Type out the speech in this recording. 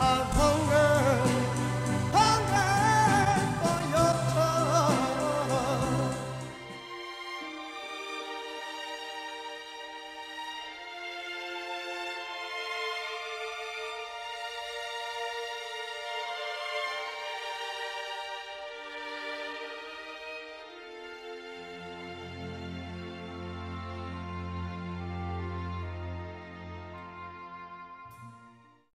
a home.